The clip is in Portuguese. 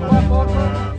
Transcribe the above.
pouco a pouco.